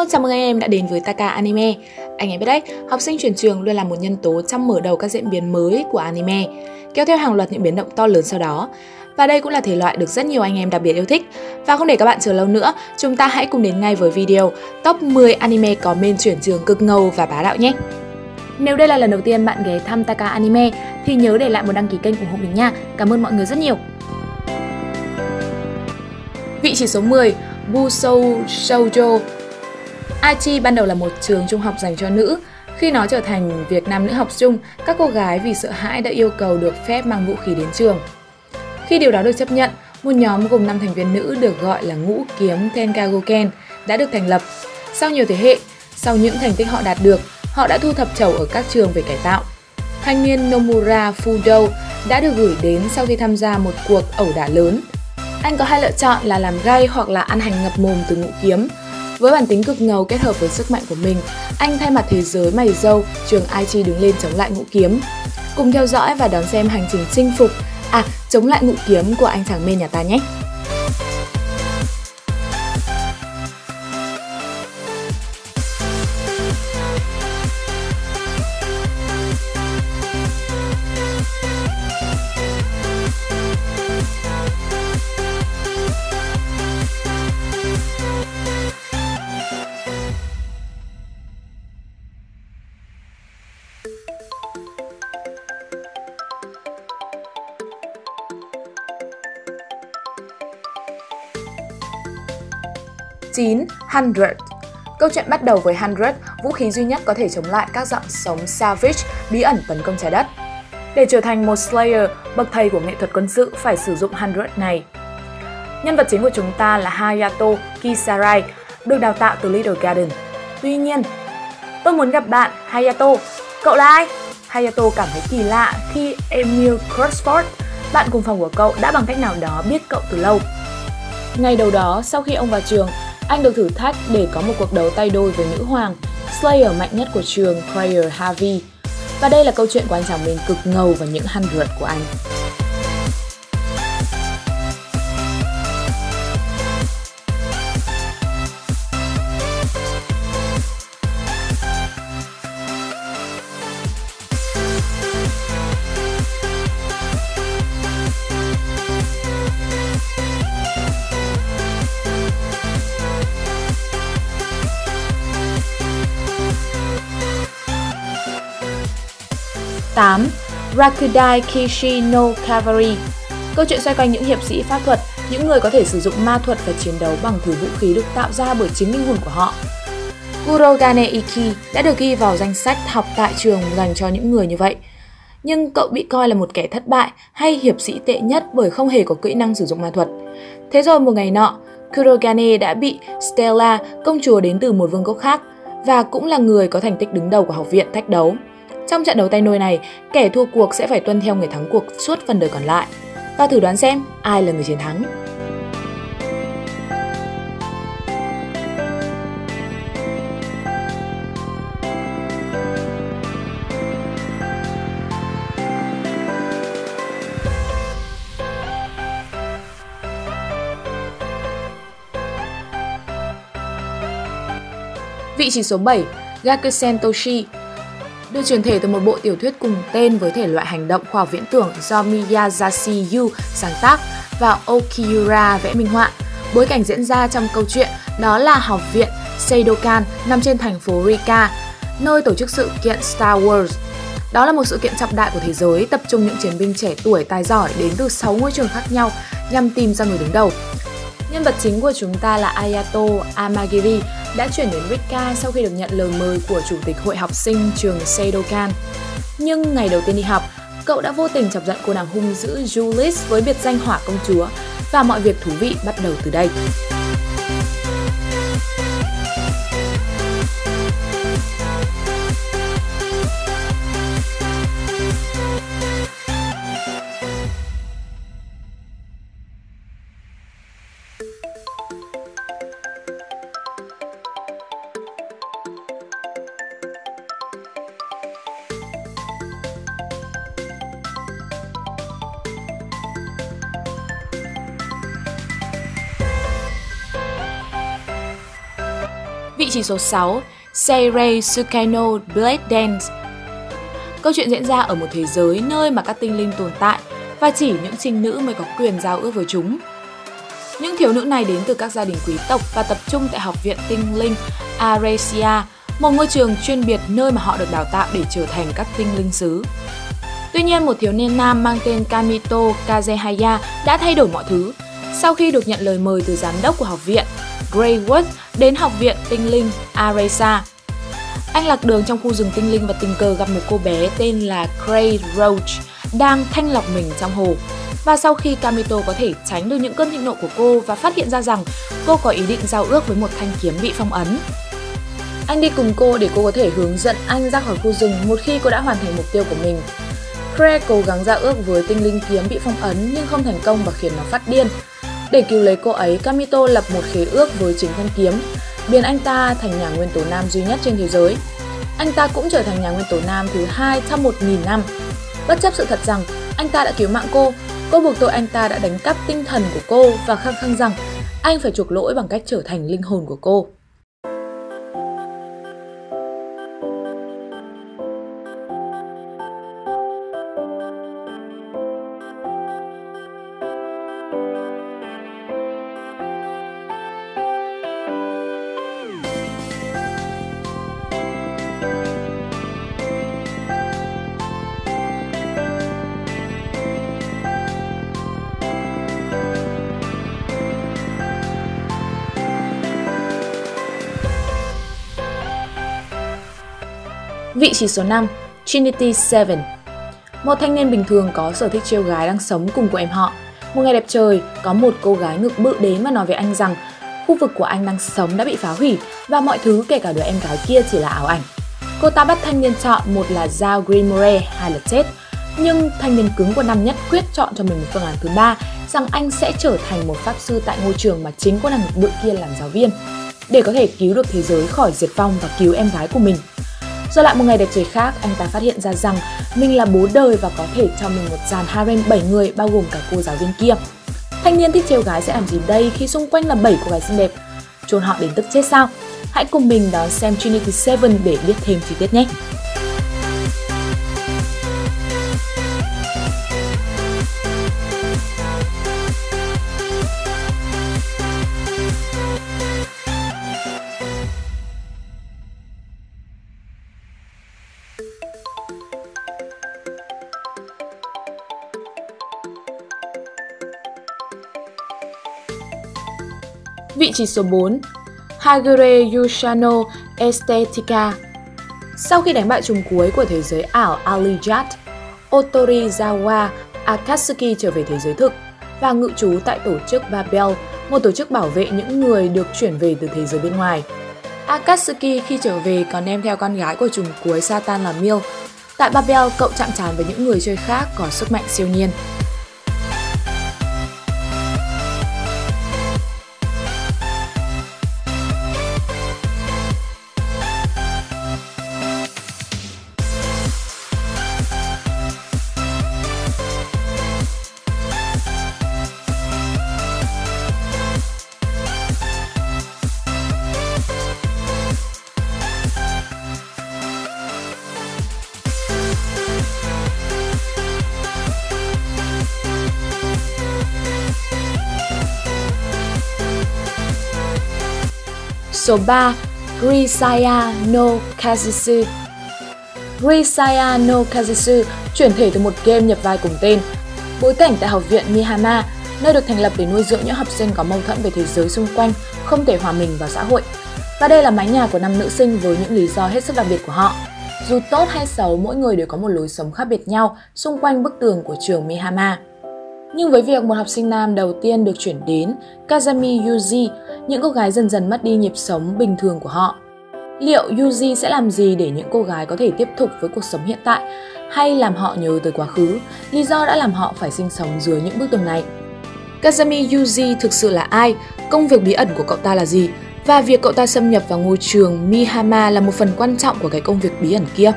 Hello, chào mừng anh em đã đến với Taka Anime. Anh em biết đấy, học sinh chuyển trường luôn là một nhân tố trong mở đầu các diễn biến mới của anime, kéo theo hàng loạt những biến động to lớn sau đó. Và đây cũng là thể loại được rất nhiều anh em đặc biệt yêu thích. Và không để các bạn chờ lâu nữa, chúng ta hãy cùng đến ngay với video Top 10 anime có main chuyển trường cực ngầu và bá đạo nhé. Nếu đây là lần đầu tiên bạn ghé thăm Taka Anime thì nhớ để lại một đăng ký kênh ủng hộ mình nha. Cảm ơn mọi người rất nhiều. Vị trí số 10, Busou Shoujo Aichi ban đầu là một trường trung học dành cho nữ. Khi nó trở thành việc nam nữ học chung, các cô gái vì sợ hãi đã yêu cầu được phép mang vũ khí đến trường. Khi điều đó được chấp nhận, một nhóm gồm 5 thành viên nữ được gọi là ngũ kiếm Tenkagoken đã được thành lập. Sau nhiều thế hệ, sau những thành tích họ đạt được, họ đã thu thập chầu ở các trường về cải tạo. Thanh niên Nomura Fudo đã được gửi đến sau khi tham gia một cuộc ẩu đả lớn. Anh có hai lựa chọn là làm gay hoặc là ăn hành ngập mồm từ ngũ kiếm. Với bản tính cực ngầu kết hợp với sức mạnh của mình, anh thay mặt thế giới mày dâu, trường IT đứng lên chống lại ngũ kiếm. Cùng theo dõi và đón xem hành trình chinh phục, à, chống lại ngũ kiếm của anh chàng mê nhà ta nhé! 9. Hundred Câu chuyện bắt đầu với Hundred, vũ khí duy nhất có thể chống lại các dạng sống Savage bí ẩn tấn công trái đất. Để trở thành một Slayer, bậc thầy của nghệ thuật quân sự phải sử dụng Hundred này. Nhân vật chính của chúng ta là Hayato Kisarai, được đào tạo từ Little Garden. Tuy nhiên, tôi muốn gặp bạn, Hayato. Cậu là ai? Hayato cảm thấy kỳ lạ khi Emil Crossford, bạn cùng phòng của cậu đã bằng cách nào đó biết cậu từ lâu. Ngày đầu đó, sau khi ông vào trường, anh được thử thách để có một cuộc đấu tay đôi với nữ hoàng, Slayer mạnh nhất của trường Prayer Harvey. Và đây là câu chuyện của anh chàng mình cực ngầu và những hundred của anh. 8. Rakudai Kishi no Cavalry Câu chuyện xoay quanh những hiệp sĩ pháp thuật, những người có thể sử dụng ma thuật và chiến đấu bằng thứ vũ khí được tạo ra bởi chính linh hồn của họ. Kurogane Iki đã được ghi vào danh sách học tại trường dành cho những người như vậy. Nhưng cậu bị coi là một kẻ thất bại hay hiệp sĩ tệ nhất bởi không hề có kỹ năng sử dụng ma thuật. Thế rồi một ngày nọ, Kurogane đã bị Stella, công chúa đến từ một vương quốc khác, và cũng là người có thành tích đứng đầu của học viện thách đấu. Trong trận đấu tay nôi này, kẻ thua cuộc sẽ phải tuân theo người thắng cuộc suốt phần đời còn lại. Và thử đoán xem ai là người chiến thắng. Vị trí số 7, Gakusen Toshi được truyền thể từ một bộ tiểu thuyết cùng tên với thể loại hành động khoa học viễn tưởng do Miyazaki Yu sáng tác và Okiura vẽ minh họa. Bối cảnh diễn ra trong câu chuyện đó là học viện Seidokan nằm trên thành phố Rika, nơi tổ chức sự kiện Star Wars. Đó là một sự kiện trọng đại của thế giới tập trung những chiến binh trẻ tuổi tài giỏi đến từ 6 ngôi trường khác nhau nhằm tìm ra người đứng đầu. Nhân vật chính của chúng ta là Ayato Amagiri, đã chuyển đến Rika sau khi được nhận lời mời của chủ tịch hội học sinh trường Seidokan. Nhưng ngày đầu tiên đi học, cậu đã vô tình chọc giận cô nàng hung dữ Julius với biệt danh hỏa công chúa và mọi việc thú vị bắt đầu từ đây. Vị trí số 6, Seirei Sukaino Blade Dance Câu chuyện diễn ra ở một thế giới nơi mà các tinh linh tồn tại và chỉ những trinh nữ mới có quyền giao ước với chúng. Những thiếu nữ này đến từ các gia đình quý tộc và tập trung tại Học viện Tinh linh Aresia, một ngôi trường chuyên biệt nơi mà họ được đào tạo để trở thành các tinh linh sứ. Tuy nhiên, một thiếu niên nam mang tên Kamito Kazehaya đã thay đổi mọi thứ. Sau khi được nhận lời mời từ giám đốc của học viện, Greywood đến học viện tinh linh Aresa. Anh lạc đường trong khu rừng tinh linh và tình cờ gặp một cô bé tên là Grey Roach đang thanh lọc mình trong hồ. Và sau khi Kamito có thể tránh được những cơn thịnh nộ của cô và phát hiện ra rằng cô có ý định giao ước với một thanh kiếm bị phong ấn. Anh đi cùng cô để cô có thể hướng dẫn anh ra khỏi khu rừng một khi cô đã hoàn thành mục tiêu của mình. Craig cố gắng giao ước với tinh linh kiếm bị phong ấn nhưng không thành công và khiến nó phát điên. Để cứu lấy cô ấy, Kamito lập một khế ước với chính thanh kiếm, biến anh ta thành nhà nguyên tố nam duy nhất trên thế giới. Anh ta cũng trở thành nhà nguyên tố nam thứ hai trong 1.000 năm. Bất chấp sự thật rằng anh ta đã cứu mạng cô, cô buộc tội anh ta đã đánh cắp tinh thần của cô và khăng khăng rằng anh phải chuộc lỗi bằng cách trở thành linh hồn của cô. Vị trí số 5, Trinity Seven. Một thanh niên bình thường có sở thích trêu gái đang sống cùng của em họ. Một ngày đẹp trời, có một cô gái ngực bự đến mà nói với anh rằng khu vực của anh đang sống đã bị phá hủy và mọi thứ kể cả đứa em gái kia chỉ là ảo ảnh. Cô ta bắt thanh niên chọn một là dao Grimoire hai là chết. Nhưng thanh niên cứng của năm nhất quyết chọn cho mình một phương án thứ ba rằng anh sẽ trở thành một pháp sư tại ngôi trường mà chính cô nàng ngực bự kia làm giáo viên để có thể cứu được thế giới khỏi diệt vong và cứu em gái của mình. Rồi lại một ngày đẹp trời khác, anh ta phát hiện ra rằng mình là bố đời và có thể cho mình một dàn harem 7 người bao gồm cả cô giáo viên kia. Thanh niên thích trêu gái sẽ làm gì đây khi xung quanh là 7 cô gái xinh đẹp? Chôn họ đến tức chết sao? Hãy cùng mình đón xem Trinity 7 để biết thêm chi tiết nhé! Vị trí số 4 Hagure Yushano Estetica Sau khi đánh bại trùng cuối của thế giới ảo Alijat, Otorizawa Akatsuki trở về thế giới thực và ngự trú tại tổ chức Babel, một tổ chức bảo vệ những người được chuyển về từ thế giới bên ngoài. Akatsuki khi trở về còn đem theo con gái của trùng cuối Satan là Mil. Tại Babel, cậu chạm trán với những người chơi khác có sức mạnh siêu nhiên. Số 3. Grisaya no Kazusu Grisaya no Kazusu chuyển thể từ một game nhập vai cùng tên. Bối cảnh tại học viện Mihama, nơi được thành lập để nuôi dưỡng những học sinh có mâu thuẫn về thế giới xung quanh, không thể hòa mình vào xã hội. Và đây là mái nhà của năm nữ sinh với những lý do hết sức đặc biệt của họ. Dù tốt hay xấu, mỗi người đều có một lối sống khác biệt nhau xung quanh bức tường của trường Mihama. Nhưng với việc một học sinh nam đầu tiên được chuyển đến, Kazami Yuji, những cô gái dần dần mất đi nhịp sống bình thường của họ. Liệu Yuji sẽ làm gì để những cô gái có thể tiếp tục với cuộc sống hiện tại hay làm họ nhớ tới quá khứ, lý do đã làm họ phải sinh sống dưới những bức tường này? Kazami Yuji thực sự là ai? Công việc bí ẩn của cậu ta là gì? Và việc cậu ta xâm nhập vào ngôi trường Mihama là một phần quan trọng của cái công việc bí ẩn kia.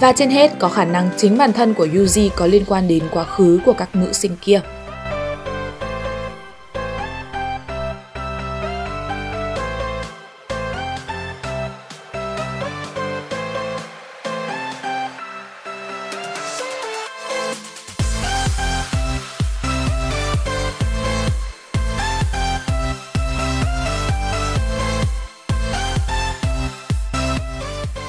Và trên hết, có khả năng chính bản thân của Yuji có liên quan đến quá khứ của các nữ sinh kia.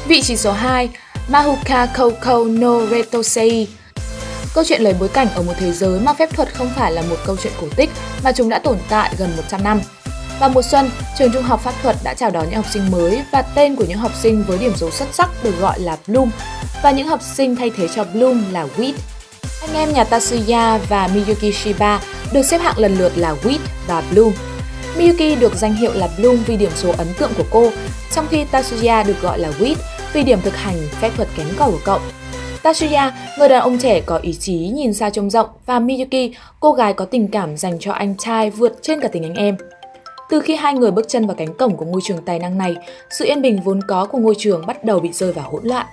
Vị trí số 2, Mahuka Koukou no Retosei. Câu chuyện lấy bối cảnh ở một thế giới mà phép thuật không phải là một câu chuyện cổ tích mà chúng đã tồn tại gần 100 năm. Vào mùa xuân, trường trung học pháp thuật đã chào đón những học sinh mới và tên của những học sinh với điểm số xuất sắc được gọi là Bloom và những học sinh thay thế cho Bloom là Wheat. Anh em nhà Tatsuya và Miyuki Shiba được xếp hạng lần lượt là Wheat và Bloom. Miyuki được danh hiệu là Bloom vì điểm số ấn tượng của cô, trong khi Tatsuya được gọi là Wheat vì điểm thực hành phép thuật kén cầu của cậu. Tatsuya, người đàn ông trẻ có ý chí nhìn xa trông rộng và Miyuki, cô gái có tình cảm dành cho anh trai vượt trên cả tình anh em. Từ khi hai người bước chân vào cánh cổng của ngôi trường tài năng này, sự yên bình vốn có của ngôi trường bắt đầu bị rơi vào hỗn loạn.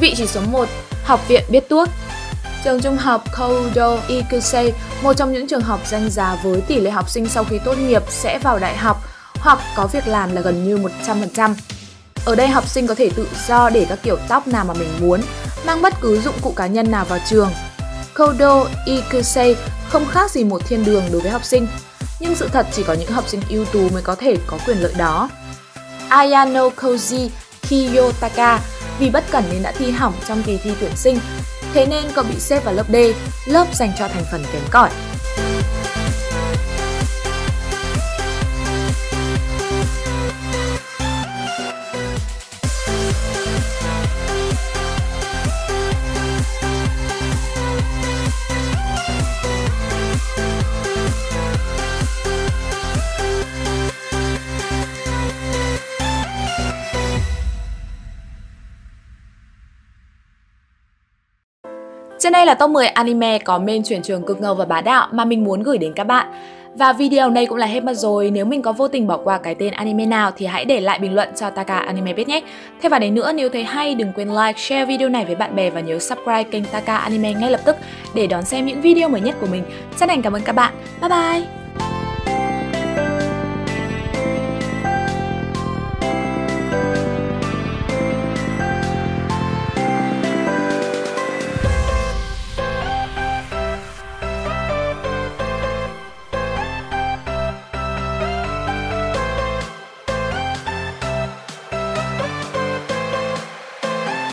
Vị trí số 1, Học viện Biết Tuốt Trường trung học Koudo Ikusei, một trong những trường học danh giá với tỷ lệ học sinh sau khi tốt nghiệp sẽ vào đại học hoặc có việc làm là gần như 100%. Ở đây học sinh có thể tự do để các kiểu tóc nào mà mình muốn, mang bất cứ dụng cụ cá nhân nào vào trường. Koudo Ikusei không khác gì một thiên đường đối với học sinh, nhưng sự thật chỉ có những học sinh ưu tú mới có thể có quyền lợi đó. Ayano Koji Kiyotaka vì bất cẩn nên đã thi hỏng trong kỳ thi tuyển sinh, thế nên cậu bị xếp vào lớp D, lớp dành cho thành phần kém cỏi. Trên đây là top 10 anime có main chuyển trường cực ngầu và bá đạo mà mình muốn gửi đến các bạn. Và video này cũng là hết mất rồi, nếu mình có vô tình bỏ qua cái tên anime nào thì hãy để lại bình luận cho Taka Anime biết nhé. Thêm vào đấy nữa, nếu thấy hay đừng quên like, share video này với bạn bè và nhớ subscribe kênh Taka Anime ngay lập tức để đón xem những video mới nhất của mình. Chân thành cảm ơn các bạn. Bye bye!